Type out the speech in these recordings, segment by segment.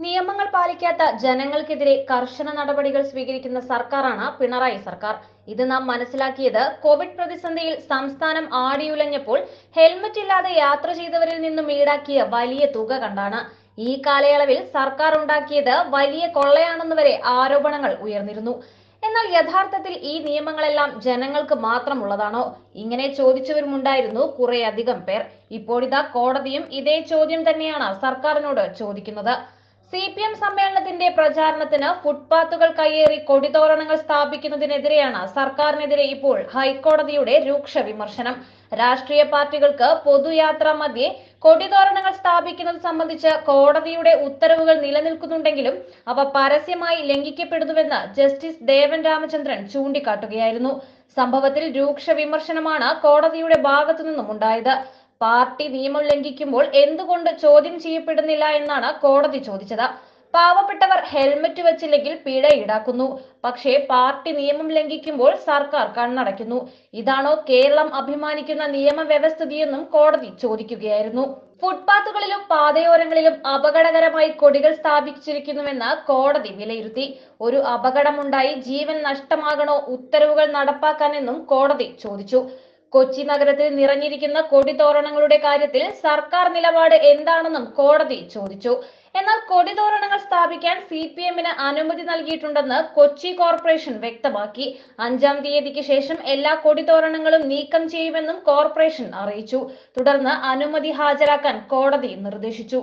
നിയമങ്ങൾ പാലിക്കാത്ത ജനങ്ങൾക്കെതിരെ കർശന നടപടികൾ സ്വീകരിക്കുന്ന സർക്കാരാണ് പിണറായി സർക്കാർ. ഇത് നാം മനസ്സിലാക്കിയത് കോവിഡ് പ്രതിസന്ധിയിൽ സംസ്ഥാനം ആടിയുലഞ്ഞപ്പോൾ ഹെൽമറ്റ് ഇല്ലാതെ യാത്ര ചെയ്തവരിൽ നിന്നും ഈടാക്കിയ വലിയ തുക കണ്ടാണ്. ഈ കാലയളവിൽ സർക്കാർ ഉണ്ടാക്കിയത് വലിയ കൊള്ളയാണെന്ന് വരെ ആരോപണങ്ങൾ ഉയർന്നിരുന്നു. എന്നാൽ യഥാർത്ഥത്തിൽ ഈ നിയമങ്ങളെല്ലാം ജനങ്ങൾക്ക് മാത്രമുള്ളതാണോ? ഇങ്ങനെ ചോദിച്ചവരുമുണ്ടായിരുന്നു കുറേയധികം പേർ. ഇപ്പോഴിതാ കോടതിയും ഇതേ ചോദ്യം തന്നെയാണ് സർക്കാരിനോട് ചോദിക്കുന്നത്. സി പി എം സമ്മേളനത്തിന്റെ പ്രചാരണത്തിന് ഫുട്പാത്തുകൾ കയ്യേറി കൊടിതോരണങ്ങൾ സ്ഥാപിക്കുന്നതിനെതിരെയാണ് സർക്കാരിനെതിരെ ഇപ്പോൾ ഹൈക്കോടതിയുടെ രൂക്ഷ വിമർശനം. രാഷ്ട്രീയ പാർട്ടികൾക്ക് പൊതുയാത്രാ മധ്യേ കൊടിതോരണങ്ങൾ സ്ഥാപിക്കുന്നത് സംബന്ധിച്ച് കോടതിയുടെ ഉത്തരവുകൾ നിലനിൽക്കുന്നുണ്ടെങ്കിലും അവ പരസ്യമായി ലംഘിക്കപ്പെടുന്നുവെന്ന് ജസ്റ്റിസ് ദേവൻ രാമചന്ദ്രൻ ചൂണ്ടിക്കാട്ടുകയായിരുന്നു. സംഭവത്തിൽ രൂക്ഷ വിമർശനമാണ് കോടതിയുടെ ഭാഗത്തുനിന്നും ഉണ്ടായത്. പാർട്ടി നിയമം ലംഘിക്കുമ്പോൾ എന്തുകൊണ്ട് ചോദ്യം ചെയ്യപ്പെടുന്നില്ല എന്നാണ് കോടതി ചോദിച്ചത്. പാവപ്പെട്ടവർ ഹെൽമറ്റ് വെച്ചില്ലെങ്കിൽ പിഴ ഈടാക്കുന്നു. പക്ഷേ പാർട്ടി നിയമം ലംഘിക്കുമ്പോൾ സർക്കാർ കണ്ണടയ്ക്കുന്നു. ഇതാണോ കേരളം അഭിമാനിക്കുന്ന നിയമവ്യവസ്ഥിതിയെന്നും കോടതി ചോദിക്കുകയായിരുന്നു. ഫുട്പാത്തുകളിലും പാതയോരങ്ങളിലും അപകടകരമായി കൊടികൾ സ്ഥാപിച്ചിരിക്കുന്നുവെന്ന് കോടതി വിലയിരുത്തി. ഒരു അപകടമുണ്ടായി ജീവൻ നഷ്ടമാകണോ ഉത്തരവുകൾ നടപ്പാക്കാനെന്നും കോടതി ചോദിച്ചു. കൊച്ചി നഗരത്തിൽ നിറഞ്ഞിരിക്കുന്ന കൊടിതോരണങ്ങളുടെ കാര്യത്തിൽ സർക്കാർ നിലപാട് എന്താണെന്നും കോടതി ചോദിച്ചു. എന്നാൽ കൊടിതോരണങ്ങൾ സ്ഥാപിക്കാൻ സി പി എമ്മിന് അനുമതി നൽകിയിട്ടുണ്ടെന്ന് കൊച്ചി കോർപ്പറേഷൻ വ്യക്തമാക്കി. അഞ്ചാം തീയതിക്ക് ശേഷം എല്ലാ കൊടിതോരണങ്ങളും നീക്കം ചെയ്യുമെന്നും കോർപ്പറേഷൻ അറിയിച്ചു. തുടർന്ന് അനുമതി ഹാജരാക്കാൻ കോടതി നിർദ്ദേശിച്ചു.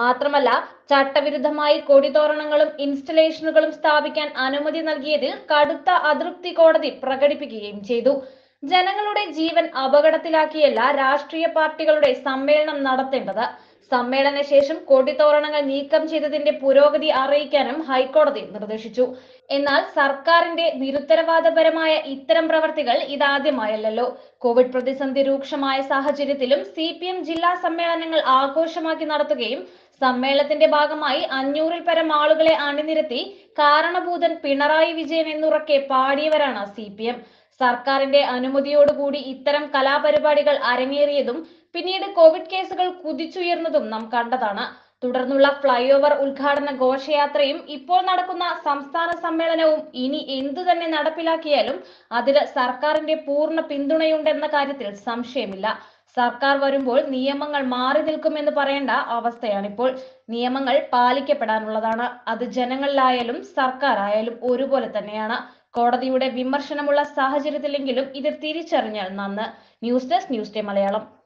മാത്രമല്ല ചട്ടവിരുദ്ധമായി കൊടിതോരണങ്ങളും ഇൻസ്റ്റലേഷനുകളും സ്ഥാപിക്കാൻ അനുമതി നൽകിയതിൽ കടുത്ത അതൃപ്തി കോടതി പ്രകടിപ്പിക്കുകയും ചെയ്തു. ജനങ്ങളുടെ ജീവൻ അപകടത്തിലാക്കിയല്ല രാഷ്ട്രീയ പാർട്ടികളുടെ സമ്മേളനം നടത്തേണ്ടത്. സമ്മേളന ശേഷം കൊടിത്തോരണങ്ങൾ നീക്കം ചെയ്തതിന്റെ പുരോഗതി അറിയിക്കാനും ഹൈക്കോടതി നിർദ്ദേശിച്ചു. എന്നാൽ സർക്കാരിന്റെ നിരുത്തരവാദപരമായ ഇത്തരം പ്രവർത്തികൾ ഇതാദ്യമായല്ലോ കോവിഡ് പ്രതിസന്ധി രൂക്ഷമായ സാഹചര്യത്തിലും സി ജില്ലാ സമ്മേളനങ്ങൾ ആഘോഷമാക്കി നടത്തുകയും സമ്മേളനത്തിന്റെ ഭാഗമായി അഞ്ഞൂറിൽ പരം ആളുകളെ അണിനിരത്തി കാരണഭൂതൻ പിണറായി വിജയൻ എന്നുറക്കെ പാടിയവരാണ് സി പി എം സർക്കാരിന്റെ അനുമതിയോടുകൂടി ഇത്തരം കലാപരിപാടികൾ അരങ്ങേറിയതും പിന്നീട് കോവിഡ് കേസുകൾ കുതിച്ചുയർന്നതും നാം കണ്ടതാണ്. തുടർന്നുള്ള ഫ്ലൈ ഓവർ ഉദ്ഘാടന ഘോഷയാത്രയും ഇപ്പോൾ നടക്കുന്ന സംസ്ഥാന സമ്മേളനവും ഇനി എന്തു തന്നെ നടപ്പിലാക്കിയാലും അതിൽ സർക്കാരിന്റെ പൂർണ പിന്തുണയുണ്ടെന്ന കാര്യത്തിൽ സംശയമില്ല. സർക്കാർ വരുമ്പോൾ നിയമങ്ങൾ മാറി നിൽക്കുമെന്ന് പറയേണ്ട അവസ്ഥയാണിപ്പോൾ. നിയമങ്ങൾ പാലിക്കപ്പെടാനുള്ളതാണ്. അത് ജനങ്ങളിലായാലും സർക്കാരായാലും ഒരുപോലെ തന്നെയാണ്. കോടതിയുടെ വിമർശനമുള്ള സാഹചര്യത്തിലെങ്കിലും ഇത് തിരിച്ചറിഞ്ഞാൽ നന്ന്. News desk news day Malayalam.